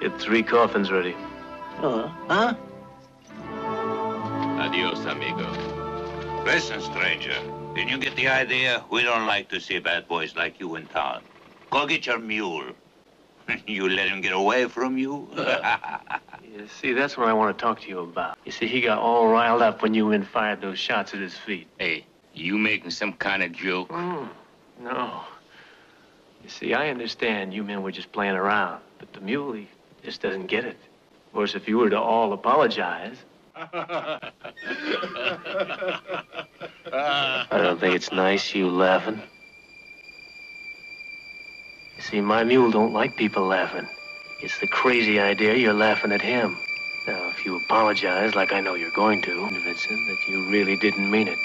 Get three coffins ready. Uh, huh? Adios, amigo. Listen, stranger. Didn't you get the idea? We don't like to see bad boys like you in town. Go get your mule. you let him get away from you? You see, that's what I want to talk to you about. You see, he got all riled up when you men fired those shots at his feet. Hey, you making some kind of joke? Mm, no. You see, I understand you men were just playing around, but the mule, he just doesn't get it. Of course, if you were to all apologize. I don't think it's nice you laughing. You see, my mule don't like people laughing. It's the crazy idea you're laughing at him. Now, if you apologize like I know you're going to, convince him that you really didn't mean it.